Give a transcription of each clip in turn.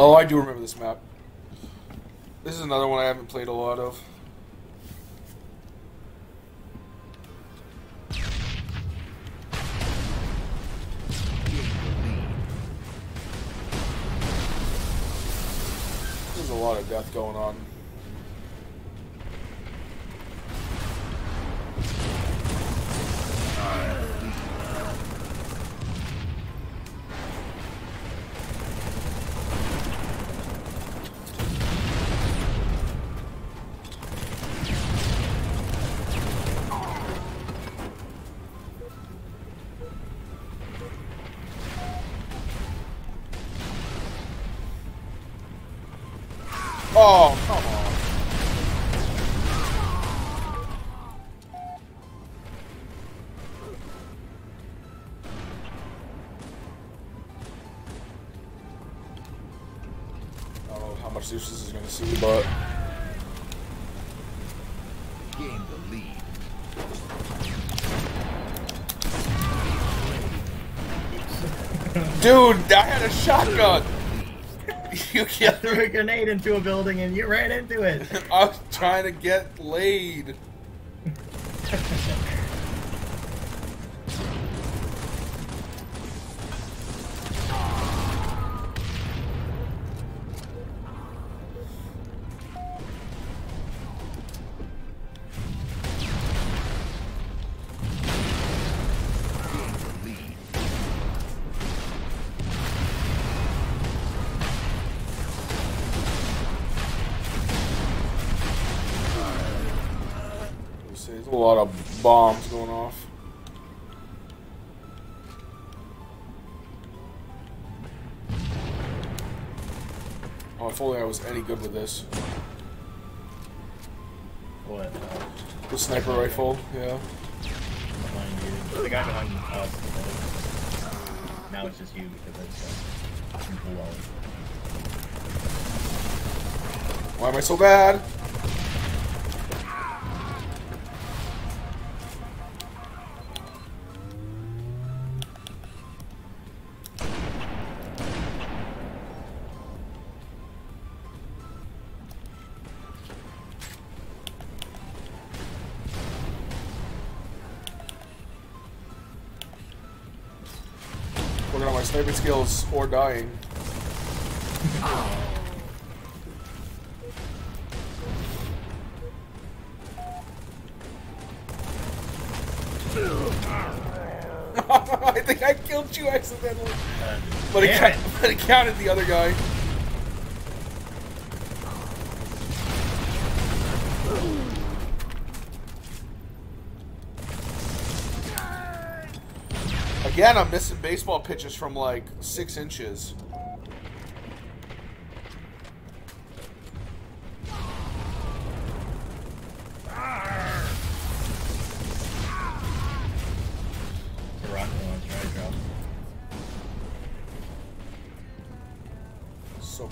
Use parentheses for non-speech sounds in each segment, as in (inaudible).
Oh, I do remember this map. This is another one I haven't played a lot of. There's a lot of death going on. Oh, come on. I don't know how much use this is going to see, but Gain the lead. dude, I had a shotgun. (laughs) You killed Threw a grenade into a building and you ran into it. (laughs) I was trying to get laid. (laughs) There's a lot of bombs going off. Oh, if only I was any good with this. What? The sniper rifle, yeah. behind you. The guy behind us. uh, Now it's just you because it's uh. Why am I so bad? Working on my sniping skills or dying. (laughs) I think I killed you accidentally. Uh, But it, ca- but it counted the other guy. Again, I'm missing baseball pitches from like six inches. The rocket launcher I dropped. So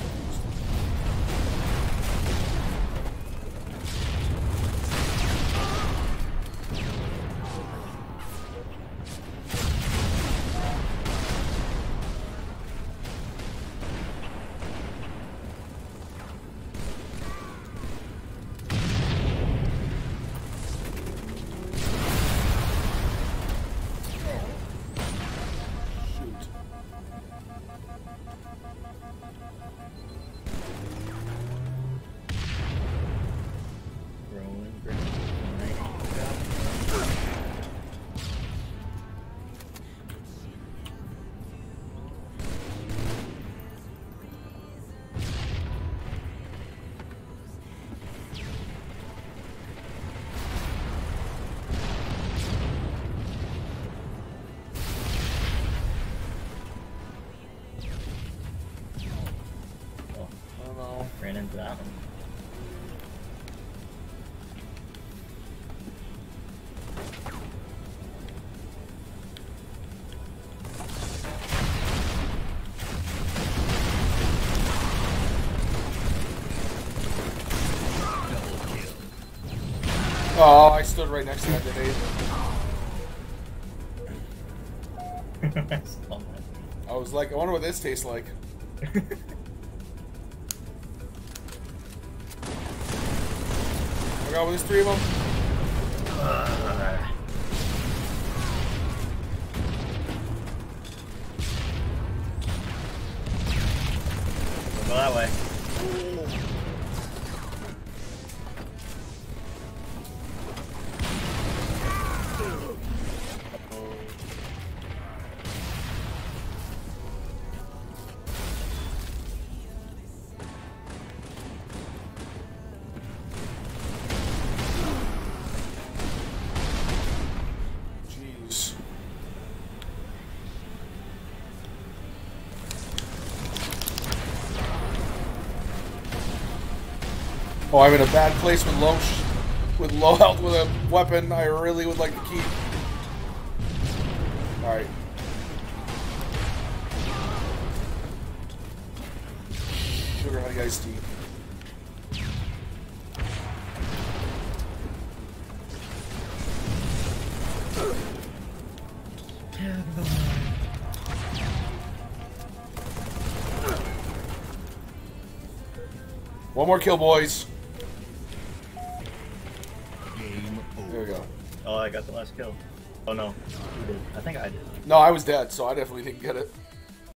that. Oh, I stood right next to that grenade. (laughs) I saw that. I was like, I wonder what this tastes like. (laughs) god, well, there's three of them. Uh, Go that way. Oh, I'm in a bad place with low, with low health with a weapon. I really would like to keep. All right. Sugar honey iced tea. One more kill, boys. Oh, I got the last kill. Oh no? I think I did. No, I was dead, so I definitely didn't get it.